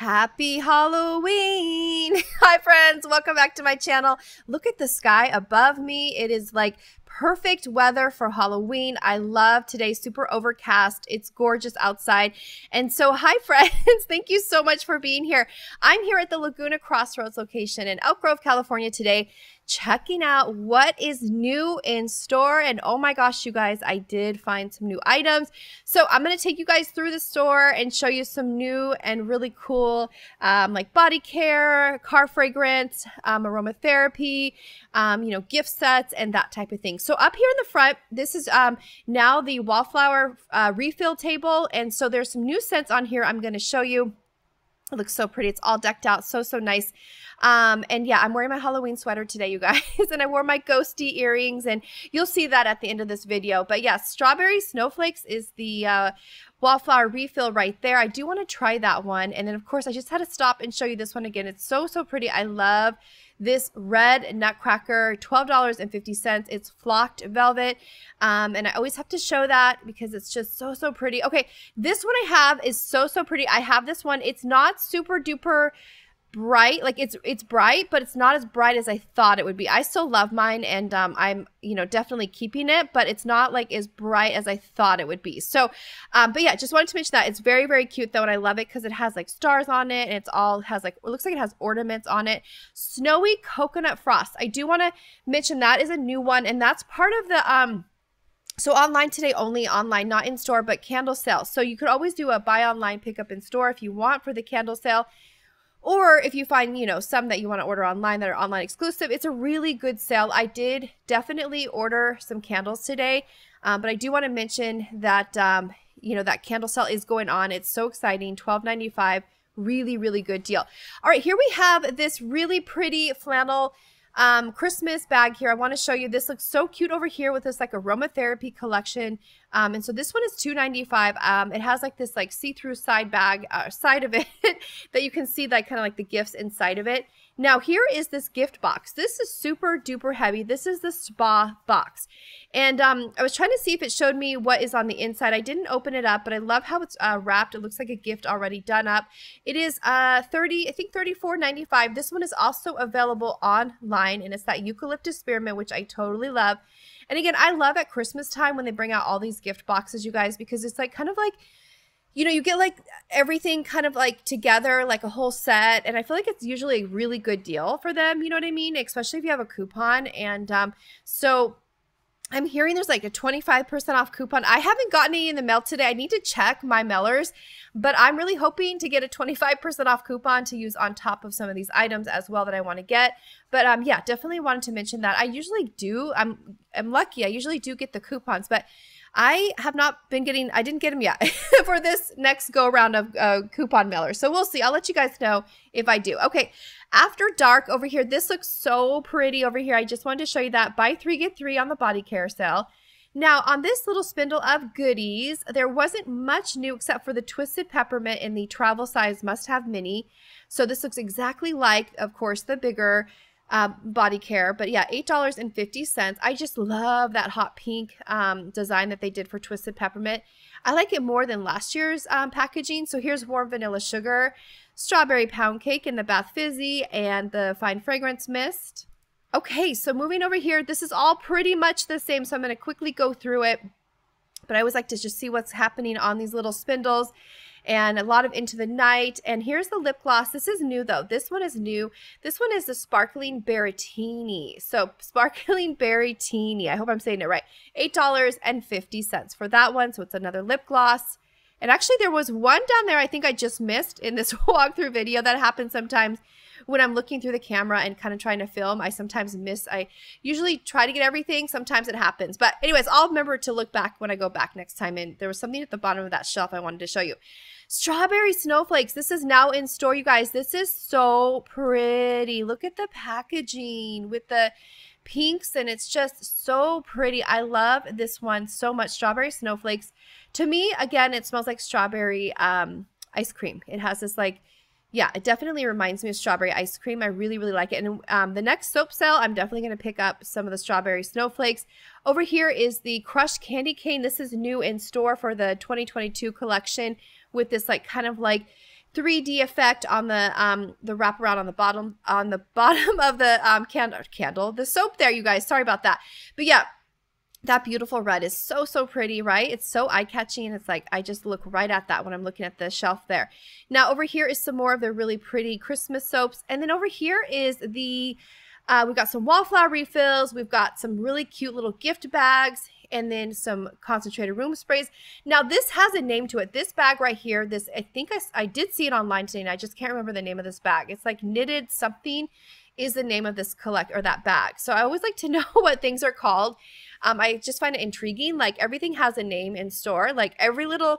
Happy Halloween! Hi, friends. Welcome back to my channel. Look at the sky above me. It is like perfect weather for Halloween. I love today, super overcast. It's gorgeous outside. And so, hi, friends. Thank you so much for being here. I'm here at the Laguna Crossroads location in Elk Grove, California today checking out what is new in store. And oh my gosh, you guys, I did find some new items. So I'm going to take you guys through the store and show you some new and really cool um, like body care, car fragrance, um, aromatherapy, um, you know, gift sets and that type of thing. So up here in the front, this is um, now the wallflower uh, refill table. And so there's some new scents on here I'm going to show you. It looks so pretty. It's all decked out. So, so nice. Um, and yeah, I'm wearing my Halloween sweater today, you guys. and I wore my ghosty earrings. And you'll see that at the end of this video. But yeah, Strawberry Snowflakes is the uh, wallflower refill right there. I do want to try that one. And then, of course, I just had to stop and show you this one again. It's so, so pretty. I love this red nutcracker, $12.50. It's flocked velvet. Um, and I always have to show that because it's just so, so pretty. Okay, this one I have is so, so pretty. I have this one. It's not super duper bright like it's it's bright but it's not as bright as i thought it would be. I still love mine and um, i'm you know definitely keeping it but it's not like as bright as i thought it would be. So um, but yeah just wanted to mention that. It's very very cute though and i love it because it has like stars on it and it's all has like it looks like it has ornaments on it. Snowy coconut frost. I do want to mention that is a new one and that's part of the um so online today only online not in store but candle sale. So you could always do a buy online pick up in store if you want for the candle sale or if you find, you know, some that you want to order online that are online exclusive, it's a really good sale. I did definitely order some candles today, um, but I do want to mention that, um, you know, that candle sale is going on. It's so exciting. Twelve ninety five, really, really good deal. All right, here we have this really pretty flannel um, Christmas bag here. I want to show you. This looks so cute over here with this like aromatherapy collection. Um, and so this one is $2.95. Um, it has like this like see-through side bag, uh, side of it that you can see like kind of like the gifts inside of it. Now here is this gift box. This is super duper heavy. This is the spa box. And um, I was trying to see if it showed me what is on the inside. I didn't open it up, but I love how it's uh, wrapped. It looks like a gift already done up. It is uh, 30, I think $34.95. This one is also available online and it's that eucalyptus spearmint, which I totally love. And again, I love at Christmas time when they bring out all these gift boxes, you guys, because it's like kind of like you know, you get like everything kind of like together, like a whole set. And I feel like it's usually a really good deal for them. You know what I mean? Especially if you have a coupon. And um, so I'm hearing there's like a 25% off coupon. I haven't gotten any in the mail today. I need to check my mailers, but I'm really hoping to get a 25% off coupon to use on top of some of these items as well that I want to get. But um, yeah, definitely wanted to mention that. I usually do. I'm I'm lucky. I usually do get the coupons, but I have not been getting, I didn't get them yet for this next go around of uh, coupon mailers. So we'll see. I'll let you guys know if I do. Okay. After dark over here, this looks so pretty over here. I just wanted to show you that buy three, get three on the body care sale. Now, on this little spindle of goodies, there wasn't much new except for the Twisted Peppermint in the travel size must have mini. So this looks exactly like, of course, the bigger uh, body care. But yeah, $8.50. I just love that hot pink um, design that they did for Twisted Peppermint. I like it more than last year's um, packaging. So here's warm vanilla sugar, strawberry pound cake in the Bath Fizzy, and the fine fragrance mist. Okay, so moving over here, this is all pretty much the same. So I'm going to quickly go through it. But I always like to just see what's happening on these little spindles and a lot of Into the Night. And here's the lip gloss. This is new though. This one is new. This one is the Sparkling Berrytini. So Sparkling Berrytini. I hope I'm saying it right. $8.50 for that one. So it's another lip gloss. And actually there was one down there I think I just missed in this walkthrough video that happens sometimes when I'm looking through the camera and kind of trying to film, I sometimes miss. I usually try to get everything. Sometimes it happens. But anyways, I'll remember to look back when I go back next time. And there was something at the bottom of that shelf I wanted to show you. Strawberry snowflakes. This is now in store, you guys. This is so pretty. Look at the packaging with the pinks and it's just so pretty. I love this one so much. Strawberry snowflakes. To me, again, it smells like strawberry um, ice cream. It has this like yeah, it definitely reminds me of strawberry ice cream. I really, really like it. And um, the next soap sale, I'm definitely going to pick up some of the strawberry snowflakes. Over here is the crushed candy cane. This is new in store for the 2022 collection with this like kind of like 3D effect on the um the wraparound on the bottom on the bottom of the um candle candle the soap there you guys sorry about that but yeah that beautiful red is so so pretty right it's so eye-catching and it's like i just look right at that when i'm looking at the shelf there now over here is some more of the really pretty christmas soaps and then over here is the uh, we've got some wallflower refills we've got some really cute little gift bags and then some concentrated room sprays. Now this has a name to it. This bag right here, this I think I, I did see it online today and I just can't remember the name of this bag. It's like knitted something is the name of this collect or that bag. So I always like to know what things are called. Um, I just find it intriguing. Like everything has a name in store. Like every little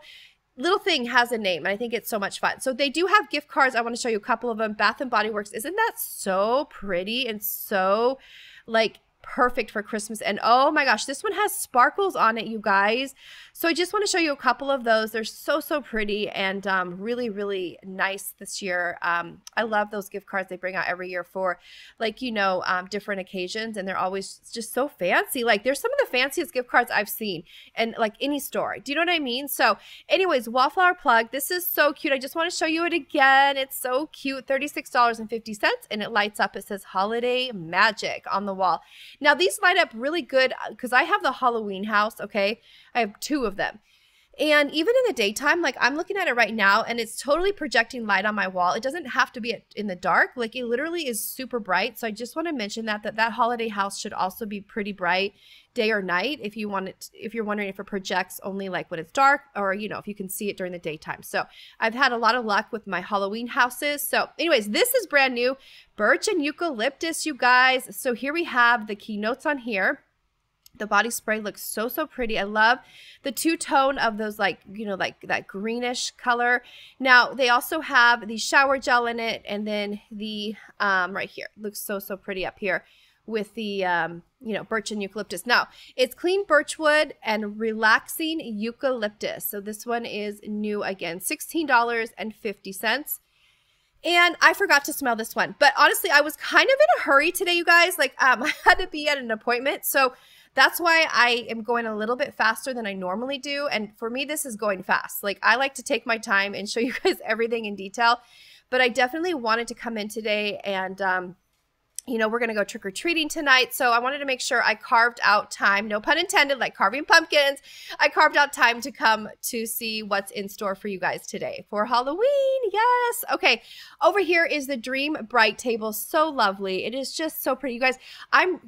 little thing has a name and i think it's so much fun so they do have gift cards i want to show you a couple of them bath and body works isn't that so pretty and so like perfect for Christmas. And oh my gosh, this one has sparkles on it, you guys. So I just want to show you a couple of those. They're so, so pretty and um, really, really nice this year. Um, I love those gift cards they bring out every year for like, you know, um, different occasions. And they're always just so fancy. Like there's some of the fanciest gift cards I've seen in like any store. Do you know what I mean? So anyways, Wallflower Plug. This is so cute. I just want to show you it again. It's so cute. $36.50 and it lights up. It says holiday magic on the wall. Now these light up really good because uh, I have the Halloween house, okay? I have two of them. And even in the daytime, like I'm looking at it right now and it's totally projecting light on my wall. It doesn't have to be in the dark. Like it literally is super bright. So I just want to mention that that that holiday house should also be pretty bright day or night if you want it if you're wondering if it projects only like when it's dark or you know if you can see it during the daytime. So I've had a lot of luck with my Halloween houses. So anyways, this is brand new birch and eucalyptus you guys. So here we have the keynotes on here. The body spray looks so, so pretty. I love the two-tone of those like, you know, like that greenish color. Now, they also have the shower gel in it and then the, um, right here, looks so, so pretty up here with the, um, you know, birch and eucalyptus. Now, it's clean birchwood and relaxing eucalyptus. So this one is new again, $16.50. And I forgot to smell this one. But honestly, I was kind of in a hurry today, you guys. Like, um, I had to be at an appointment. So that's why I am going a little bit faster than I normally do. And for me, this is going fast. Like I like to take my time and show you guys everything in detail. But I definitely wanted to come in today and um, you know, we're going to go trick or treating tonight. So I wanted to make sure I carved out time, no pun intended, like carving pumpkins. I carved out time to come to see what's in store for you guys today for Halloween. Yes. Okay. Over here is the Dream Bright table. So lovely. It is just so pretty. You guys, I'm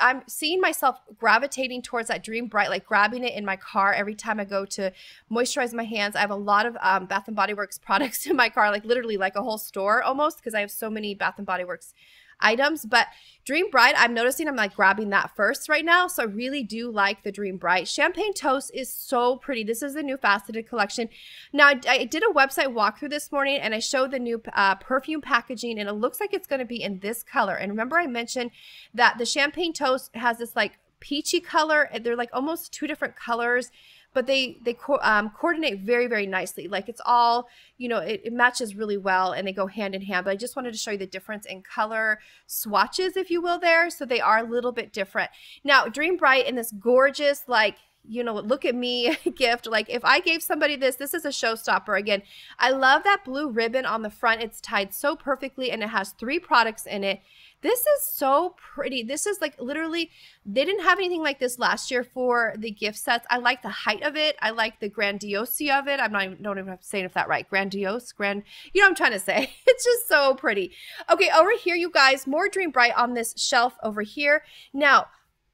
I'm seeing myself gravitating towards that Dream Bright, like grabbing it in my car every time I go to moisturize my hands. I have a lot of um, Bath and Body Works products in my car, like literally like a whole store almost because I have so many Bath and Body Works items. But Dream Bright, I'm noticing I'm like grabbing that first right now. So I really do like the Dream Bright. Champagne Toast is so pretty. This is the new faceted collection. Now, I, I did a website walkthrough this morning and I showed the new uh, perfume packaging and it looks like it's going to be in this color. And remember I mentioned that the Champagne Toast has this like peachy color. They're like almost two different colors but they they co- um, coordinate very very nicely like it's all you know it, it, matches really well and they go hand in hand but i just wanted to show you the difference in color swatches if you will there so they are a little bit different now dream bright in this gorgeous like you know, look at me gift. Like if I gave somebody this, this is a showstopper. Again, I love that blue ribbon on the front. It's tied so perfectly and it has three products in it. This is so pretty. This is like literally, they didn't have anything like this last year for the gift sets. I like the height of it. I like the grandiosity of it. I'm not even, don't even have to say if that right. Grandiose, grand, you know what I'm trying to say. It's just so pretty. Okay, over here, you guys, more Dream Bright on this shelf over here. Now,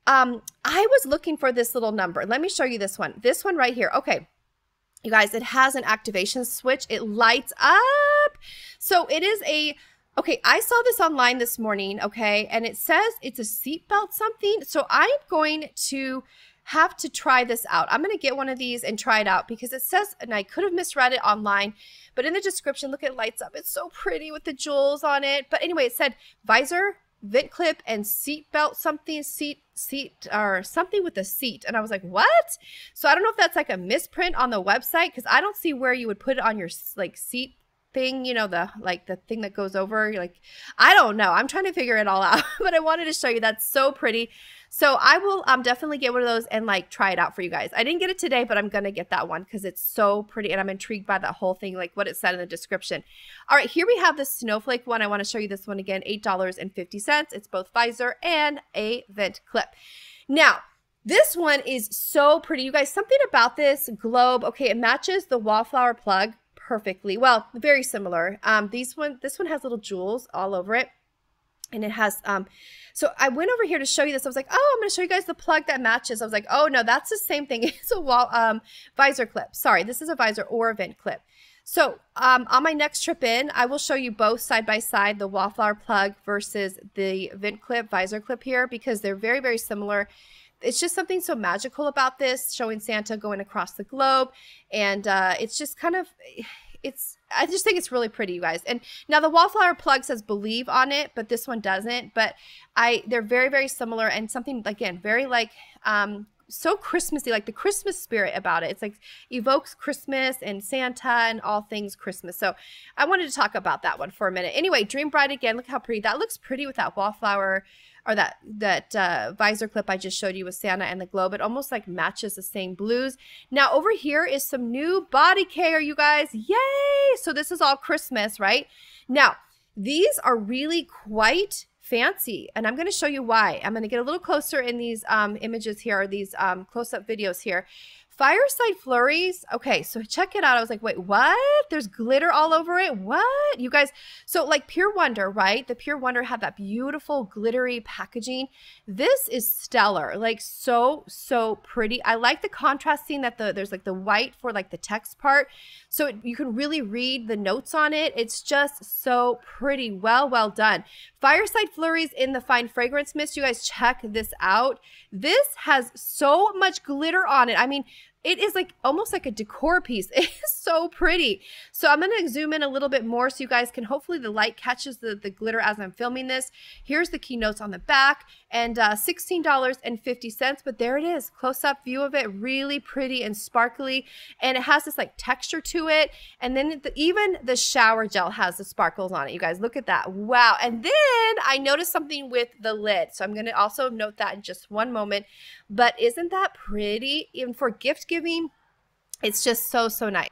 um, I was looking for this little number. Let me show you this one. This one right here. Okay. You guys, it has an activation switch. It lights up. So it is a Okay, I saw this online this morning, okay, and it says it's a seatbelt something. So I'm going to have to try this out. I'm going to get one of these and try it out because it says, and I could have misread it online, but in the description, look, it lights up. It's so pretty with the jewels on it. But anyway, it said visor, vent clip, and seatbelt something, seat, seat, or something with a seat. And I was like, what? So I don't know if that's like a misprint on the website because I don't see where you would put it on your like seat thing, you know, the like the thing that goes over. Like, I don't know. I'm trying to figure it all out, but I wanted to show you that's so pretty. So I will um, definitely get one of those and like try it out for you guys. I didn't get it today, but I'm going to get that one because it's so pretty and I'm intrigued by that whole thing, like what it said in the description. All right, here we have the snowflake one. I want to show you this one again, $8.50. It's both visor and a vent clip. Now, this one is so pretty. You guys, something about this globe. Okay, it matches the wallflower plug perfectly. Well, very similar. Um, these one, this one has little jewels all over it. And it has, um, so I went over here to show you this. I was like, oh, I'm going to show you guys the plug that matches. I was like, oh no, that's the same thing. It's a wall, um, visor clip. Sorry, this is a visor or a vent clip. So um, on my next trip in, I will show you both side by side, the wallflower plug versus the vent clip, visor clip here, because they're very, very similar it's just something so magical about this, showing Santa going across the globe. And uh, it's just kind of, it's, I just think it's really pretty, you guys. And now the wallflower plug says believe on it, but this one doesn't. But I, they're very, very similar and something, again, very like, um, so Christmassy, like the Christmas spirit about it. It's like evokes Christmas and Santa and all things Christmas. So I wanted to talk about that one for a minute. Anyway, Dream Bright again. Look how pretty that looks. Pretty with that wallflower or that that uh, visor clip I just showed you with Santa and the globe. It almost like matches the same blues. Now over here is some new body care, you guys. Yay! So this is all Christmas, right? Now these are really quite fancy and I'm going to show you why. I'm going to get a little closer in these um, images here or these um, close-up videos here. Fireside Flurries. Okay, so check it out. I was like, wait, what? There's glitter all over it. What? You guys, so like Pure Wonder, right? The Pure Wonder had that beautiful glittery packaging. This is stellar. Like so, so pretty. I like the contrasting that the there's like the white for like the text part. So it, you can really read the notes on it. It's just so pretty. Well, well done. Fireside Flurries in the Fine Fragrance Mist. You guys check this out. This has so much glitter on it. I mean, it is like almost like a decor piece. It is so pretty. So I'm going to zoom in a little bit more so you guys can hopefully the light catches the, the glitter as I'm filming this. Here's the keynotes on the back and uh, $16.50. But there it is, close up view of it, really pretty and sparkly. And it has this like texture to it. And then the, even the shower gel has the sparkles on it. You guys look at that. Wow. And then I noticed something with the lid. So I'm going to also note that in just one moment. But isn't that pretty? Even for gift giving, it's just so, so nice.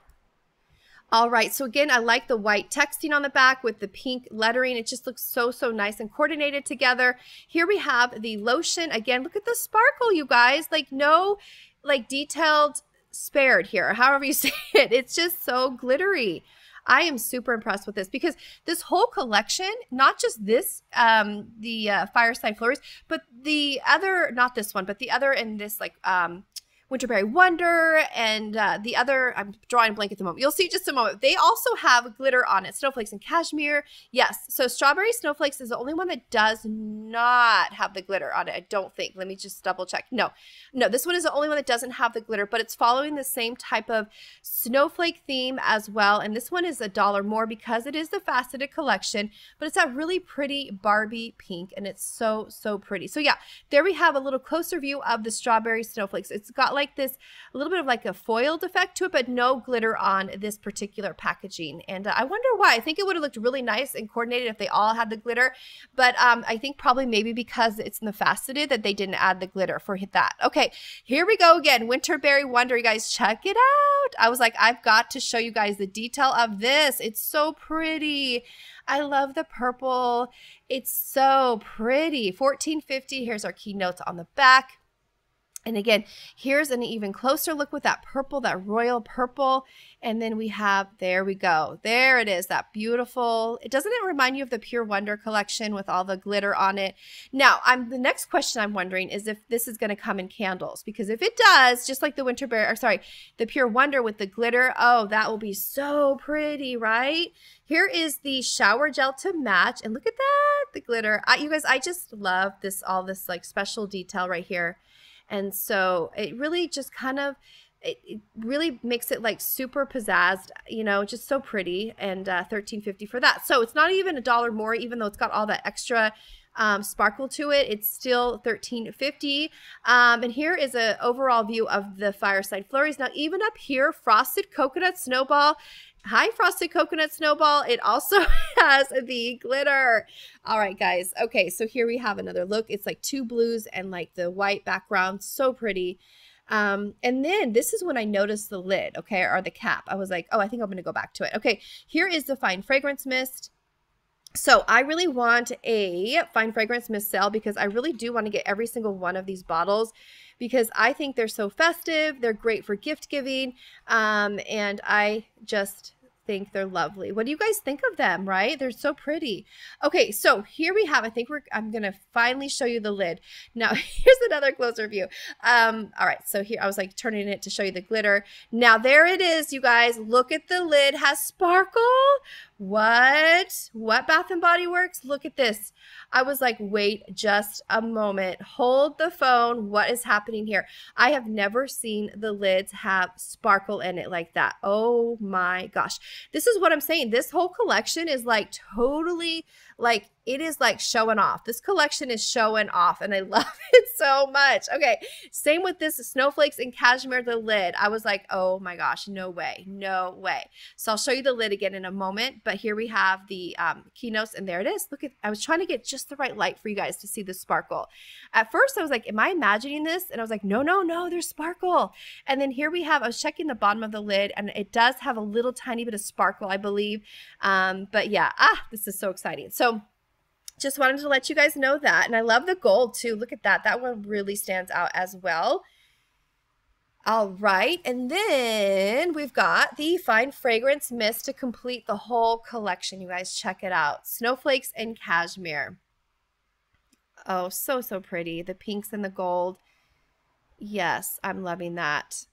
All right, so again, I like the white texting on the back with the pink lettering. It just looks so, so nice and coordinated together. Here we have the lotion. Again, look at the sparkle, you guys. Like no, like detailed spared here, however you say it. It's just so glittery. I am super impressed with this because this whole collection, not just this, um, the uh, Fireside Flurries, but the other, not this one, but the other in this like um, Winterberry Wonder, and uh, the other, I'm drawing blank at the moment. You'll see just a moment. They also have glitter on it, snowflakes and cashmere. Yes, so Strawberry Snowflakes is the only one that does not have the glitter on it, I don't think. Let me just double check. No, no, this one is the only one that doesn't have the glitter, but it's following the same type of snowflake theme as well. And this one is a dollar more because it is the faceted collection, but it's that really pretty Barbie pink, and it's so, so pretty. So yeah, there we have a little closer view of the Strawberry Snowflakes. It's got like this, a little bit of like a foiled effect to it, but no glitter on this particular packaging. And uh, I wonder why. I think it would have looked really nice and coordinated if they all had the glitter. But um, I think probably maybe because it's in the faceted that they didn't add the glitter for that. Okay, here we go again. Winterberry Wonder. You guys check it out. I was like, I've got to show you guys the detail of this. It's so pretty. I love the purple. It's so pretty. 1450. Here's our keynotes on the back. And again, here's an even closer look with that purple, that royal purple. And then we have, there we go. There it is, that beautiful. It doesn't it remind you of the Pure Wonder collection with all the glitter on it? Now, I'm the next question I'm wondering is if this is going to come in candles. Because if it does, just like the Winterberry, or sorry, the Pure Wonder with the glitter, oh, that will be so pretty, right? Here is the shower gel to match. And look at that, the glitter. I, you guys, I just love this, all this like special detail right here. And so it really just kind of it, it, really makes it like super pizzazzed, you know, just so pretty and uh, 13.50 for that. So it's not even a dollar more, even though it's got all that extra um, sparkle to it. It's still 1350. Um, and here is an overall view of the Fireside Flurries. Now, even up here, Frosted Coconut Snowball Hi, Frosted Coconut Snowball. It also has the glitter. All right, guys. Okay, so here we have another look. It's like two blues and like the white background. So pretty. Um, and then this is when I noticed the lid, okay, or the cap. I was like, oh, I think I'm going to go back to it. Okay, here is the Fine Fragrance Mist. So I really want a Fine Fragrance Mist sale because I really do want to get every single one of these bottles because I think they're so festive. They're great for gift giving. Um, and I just think they're lovely. What do you guys think of them, right? They're so pretty. Okay, so here we have, I think we're, I'm to finally show you the lid. Now, here's another closer view. Um, all right, so here, I was like turning it to show you the glitter. Now, there it is, you guys. Look at the lid, has sparkle. What? What Bath and Body Works? Look at this. I was like, wait just a moment. Hold the phone. What is happening here? I have never seen the lids have sparkle in it like that. Oh my gosh. This is what I'm saying. This whole collection is like totally like it is like showing off. This collection is showing off and I love it so much. Okay, same with this snowflakes and cashmere the lid. I was like, "Oh my gosh, no way. No way." So I'll show you the lid again in a moment, but here we have the um, keynotes and there it is. Look at I was trying to get just the right light for you guys to see the sparkle. At first I was like, "Am I imagining this?" And I was like, "No, no, no, there's sparkle." And then here we have I was checking the bottom of the lid and it does have a little tiny bit of sparkle, I believe. Um, but yeah, ah, this is so exciting. So just wanted to let you guys know that. And I love the gold too. Look at that. That one really stands out as well. All right, and then we've got the Fine Fragrance Mist to complete the whole collection. You guys check it out. Snowflakes and Cashmere. Oh, so, so pretty. The pinks and the gold. Yes, I'm loving that.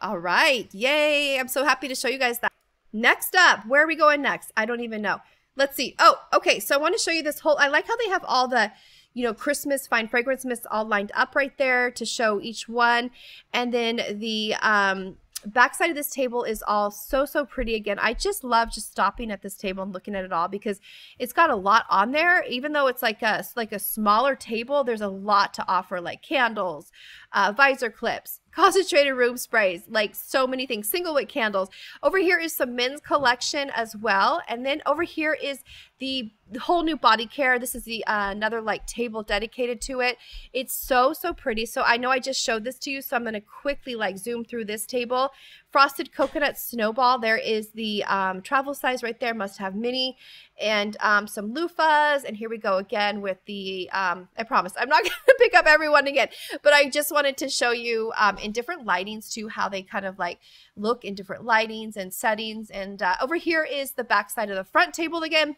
All right, yay. I'm so happy to show you guys that. Next up, where are we going next? I don't even know. Let's see. Oh, okay. So I want to show you this whole, I like how they have all the, you know, Christmas fine fragrance mists all lined up right there to show each one. And then the, um, backside of this table is all so so pretty again i just love just stopping at this table and looking at it all because it's got a lot on there even though it's like a like a smaller table there's a lot to offer like candles uh, visor clips concentrated room sprays, like so many things, single wick candles. Over here is some men's collection as well. And then over here is the whole new body care. This is the uh, another like table dedicated to it. It's so, so pretty. So I know I just showed this to you, so I'm going to quickly like zoom through this table. Frosted Coconut Snowball. There is the um, travel size right there, must have mini, and um, some loofahs. And here we go again with the, um, I promise I'm not going to pick up everyone again, but I just wanted to show you um, in different lightings too, how they kind of like look in different lightings and settings. And uh, over here is the back side of the front table again.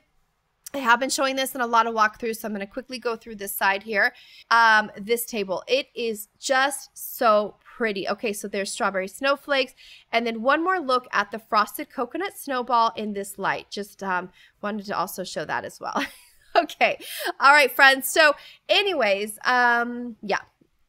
I have been showing this in a lot of walkthroughs, so I'm going to quickly go through this side here. Um, this table, it is just so pretty. Okay, so there's strawberry snowflakes. And then one more look at the frosted coconut snowball in this light. Just um, wanted to also show that as well. okay, all right, friends. So anyways, um, yeah,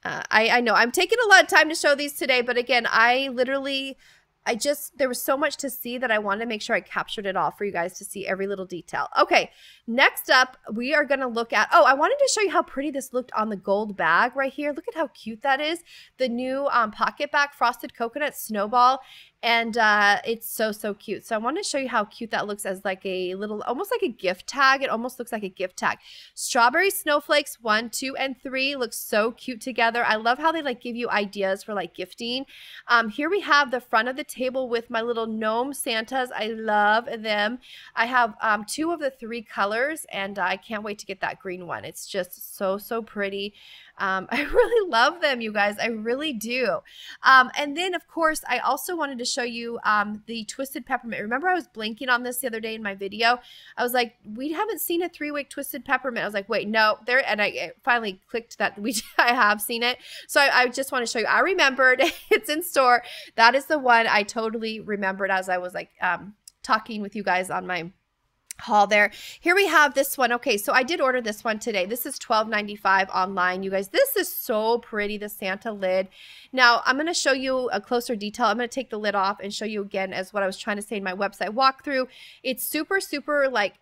uh, I, I know I'm taking a lot of time to show these today, but again, I literally I just, there was so much to see that I wanted to make sure I captured it all for you guys to see every little detail. Okay, next up, we are going to look at, oh, I wanted to show you how pretty this looked on the gold bag right here. Look at how cute that is. The new um, PocketBac Frosted Coconut Snowball and uh, it's so so cute. So i want to show you how cute that looks as like a little almost like a gift tag. It almost looks like a gift tag. Strawberry snowflakes one two and three look so cute together. I love how they like give you ideas for like gifting. Um, here we have the front of the table with my little gnome santas. I love them. I have um, two of the three colors and i can't wait to get that green one. It's just so so pretty. Um, I really love them, you guys. I really do. Um, and then, of course, I also wanted to show you um, the Twisted Peppermint. Remember I was blinking on this the other day in my video? I was like, we haven't seen a three-wick Twisted Peppermint. I was like, wait, no. There, and I finally clicked that we I have seen it. So I, I just want to show you. I remembered. it's in store. That is the one I totally remembered as I was like um, talking with you guys on my haul there. Here we have this one. Okay, so I did order this one today. This is $12.95 online. You guys, this is so pretty, the Santa lid. Now, I'm going to show you a closer detail. I'm going to take the lid off and show you again as what I was trying to say in my website walkthrough. It's super, super like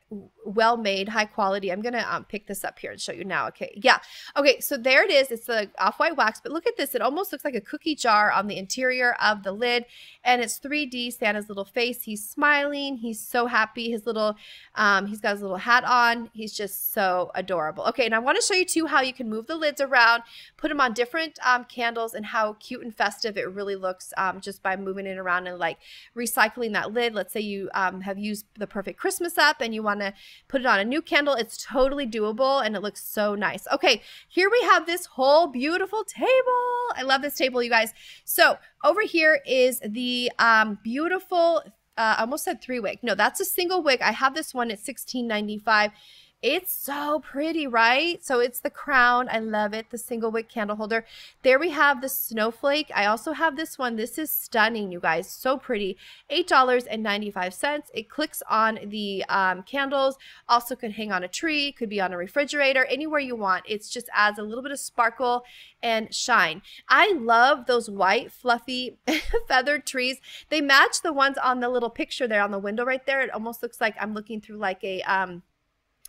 well made, high quality. I'm to um, pick this up here and show you now. Okay, yeah. Okay, so there it is. It's the off-white wax, but look at this. It almost looks like a cookie jar on the interior of the lid, and it's 3D Santa's little face. He's smiling. He's so happy. His little um, he's got his little hat on. He's just so adorable. Okay, and I want to show you too how you can move the lids around, put them on different um, candles, and how cute and festive it really looks um, just by moving it around and like recycling that lid. Let's say you um, have used the perfect Christmas up and you want to put it on a new candle. It's totally doable and it looks so nice. Okay, here we have this whole beautiful table. I love this table, you guys. So over here is the um, beautiful uh, I almost said three wick. No, that's a single wick. I have this one at sixteen ninety five. It's so pretty, right? So it's the crown. I love it. The single wick candle holder. There we have the snowflake. I also have this one. This is stunning, you guys. So pretty. $8.95. It clicks on the um, candles. Also could hang on a tree, could be on a refrigerator, anywhere you want. It just adds a little bit of sparkle and shine. I love those white, fluffy, feathered trees. They match the ones on the little picture there on the window right there. It almost looks like I'm looking through like a um,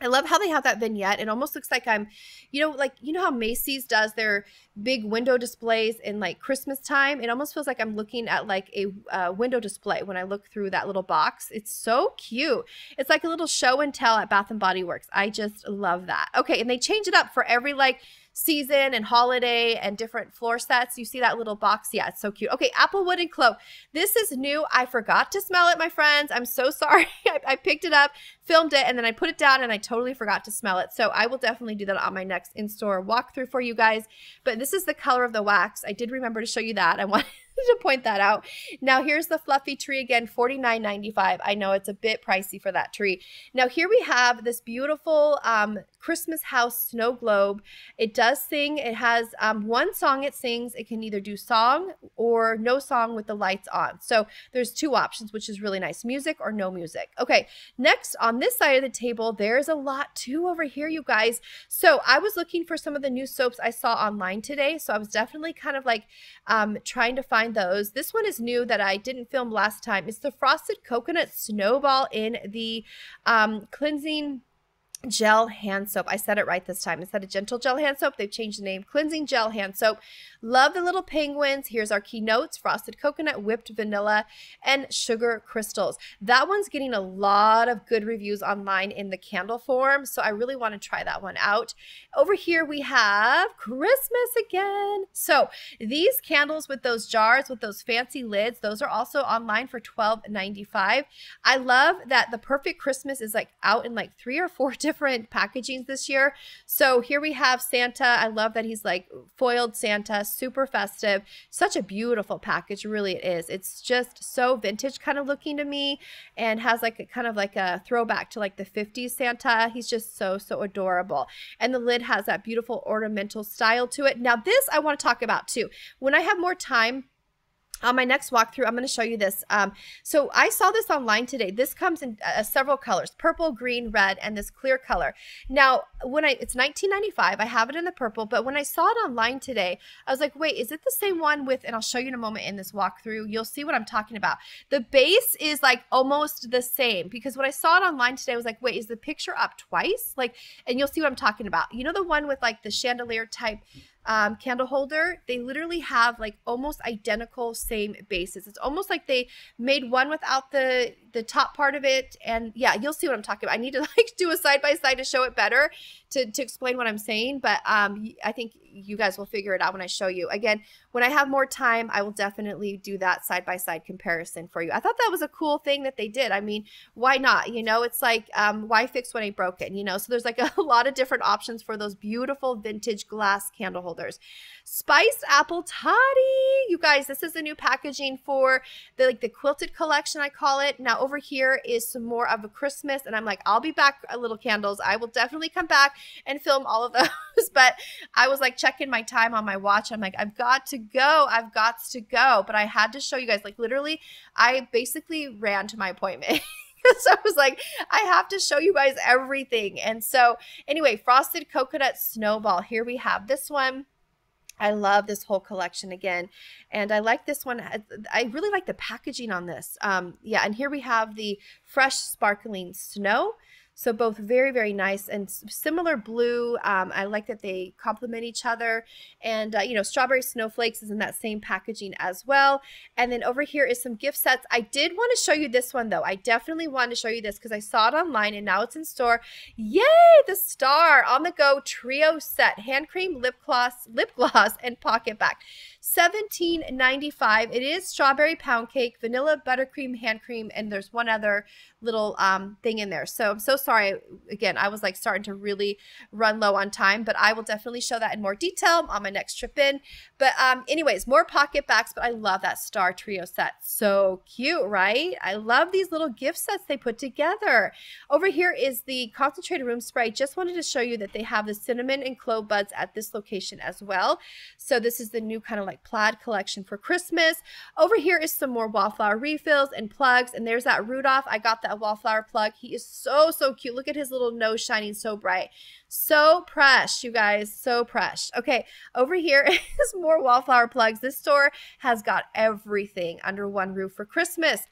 I love how they have that vignette. It almost looks like I'm, you know, like you know how Macy's does their big window displays in like Christmas time. It almost feels like I'm looking at like a uh, window display when I look through that little box. It's so cute. It's like a little show and tell at Bath and Body Works. I just love that. Okay, and they change it up for every like season and holiday and different floor sets. You see that little box? Yeah, it's so cute. Okay, Applewood and Clove. This is new. I forgot to smell it, my friends. I'm so sorry. I, I picked it up, filmed it, and then I put it down and I totally forgot to smell it. So I will definitely do that on my next in-store walkthrough for you guys. But this is the color of the wax. I did remember to show you that. I want to point that out. Now here's the fluffy tree again, $49.95. I know it's a bit pricey for that tree. Now here we have this beautiful um, Christmas house snow globe. It does sing. It has um, one song it sings. It can either do song or no song with the lights on. So there's two options, which is really nice, music or no music. Okay, next on this side of the table, there's a lot too over here, you guys. So I was looking for some of the new soaps I saw online today. So I was definitely kind of like um, trying to find those. This one is new that I didn't film last time. It's the Frosted Coconut Snowball in the um, cleansing gel hand soap. I said it right this time. Instead of gentle gel hand soap, they've changed the name cleansing gel hand soap. Love the little penguins. Here's our key notes frosted coconut, whipped vanilla, and sugar crystals. That one's getting a lot of good reviews online in the candle form. So I really want to try that one out. Over here, we have Christmas again. So these candles with those jars with those fancy lids, those are also online for $12.95. I love that the perfect Christmas is like out in like three or four different different packagings this year. So here we have Santa. I love that he's like foiled Santa, super festive. Such a beautiful package, really it is. It's just so vintage kind of looking to me and has like a kind of like a throwback to like the 50s Santa. He's just so, so adorable. And the lid has that beautiful ornamental style to it. Now this I want to talk about too. When I have more time, on my next walkthrough, I'm going to show you this. Um, so I saw this online today. This comes in uh, several colors, purple, green, red, and this clear color. Now, when I, it's 1995, I have it in the purple, but when I saw it online today, I was like, wait, is it the same one with, and I'll show you in a moment in this walkthrough, you'll see what I'm talking about. The base is like almost the same because when I saw it online today, I was like, wait, is the picture up twice? Like, and you'll see what I'm talking about. You know, the one with like the chandelier type um, candle holder, they literally have like almost identical same bases. It's almost like they made one without the the top part of it. And yeah, you'll see what I'm talking about. I need to like do a side by side to show it better to, to explain what I'm saying. But um, I think you guys will figure it out when I show you. Again, when I have more time, I will definitely do that side by side comparison for you. I thought that was a cool thing that they did. I mean, why not? You know, it's like, um, why fix what ain't broken? You know, so there's like a, a lot of different options for those beautiful vintage glass candle holders. Spiced apple toddy. You guys, this is the new packaging for the like the quilted collection, I call it. Now over here is some more of a Christmas, and I'm like, I'll be back, uh, little candles. I will definitely come back and film all of those. but I was like checking my time on my watch. I'm like, I've got to go. I've got to go. But I had to show you guys, like literally, I basically ran to my appointment. so I was like, I have to show you guys everything. And so, anyway, frosted coconut snowball. Here we have this one. I love this whole collection again. And I like this one. I really like the packaging on this. Um, yeah, and here we have the fresh sparkling snow. So both very, very nice and similar blue. Um, I like that they complement each other. And, uh, you know, Strawberry Snowflakes is in that same packaging as well. And then over here is some gift sets. I did want to show you this one, though. I definitely wanted to show you this because I saw it online and now it's in store. Yay! The Star On The Go Trio Set. Hand cream, lip gloss, lip gloss, and PocketBac. $17.95. It is strawberry pound cake, vanilla buttercream hand cream, and there's one other little um, thing in there. So I'm so sorry. Again, I was like starting to really run low on time, but I will definitely show that in more detail on my next trip in. But um, anyways, more PocketBacs, but I love that Star Trio set. So cute, right? I love these little gift sets they put together. Over here is the concentrated room spray. Just wanted to show you that they have the cinnamon and clove buds at this location as well. So this is the new kind of like plaid collection for Christmas. Over here is some more wallflower refills and plugs. And there's that Rudolph. I got that wallflower plug. He is so, so cute. Look at his little nose shining so bright. So fresh, you guys. So fresh. Okay, over here is more wallflower plugs. This store has got everything under one roof for Christmas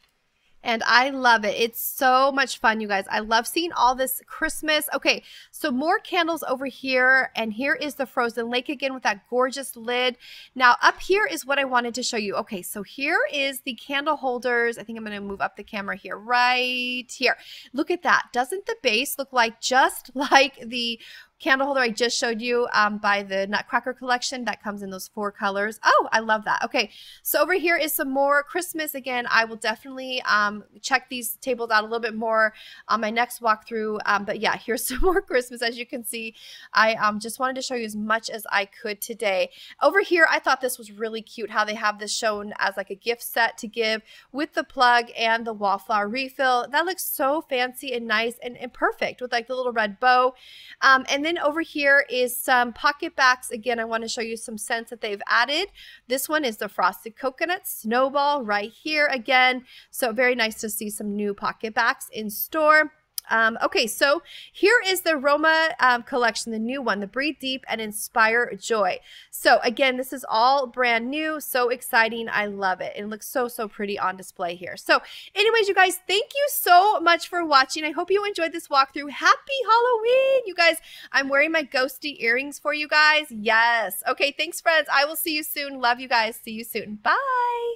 and I love it. It's so much fun, you guys. I love seeing all this Christmas. Okay, so more candles over here, and here is the frozen lake again with that gorgeous lid. Now, up here is what I wanted to show you. Okay, so here is the candle holders. I think I'm going to move up the camera here, right here. Look at that. Doesn't the base look like just like the candle holder I just showed you um, by the Nutcracker collection that comes in those four colors. Oh, I love that. Okay, so over here is some more Christmas. Again, I will definitely um, check these tables out a little bit more on my next walkthrough. Um, but yeah, here's some more Christmas. As you can see, I um, just wanted to show you as much as I could today. Over here, I thought this was really cute how they have this shown as like a gift set to give with the plug and the wallflower refill. That looks so fancy and nice and, and perfect with like the little red bow. Um, and over here is some PocketBacs. Again, I want to show you some scents that they've added. This one is the Frosted Coconut Snowball right here again. So very nice to see some new PocketBacs in store. Um, okay, so here is the Roma um, collection, the new one, the Breathe Deep and Inspire Joy. So again, this is all brand new, so exciting. I love it. It looks so, so pretty on display here. So anyways, you guys, thank you so much for watching. I hope you enjoyed this walkthrough. Happy Halloween, you guys. I'm wearing my ghosty earrings for you guys. Yes. Okay, thanks, friends. I will see you soon. Love you guys. See you soon. Bye.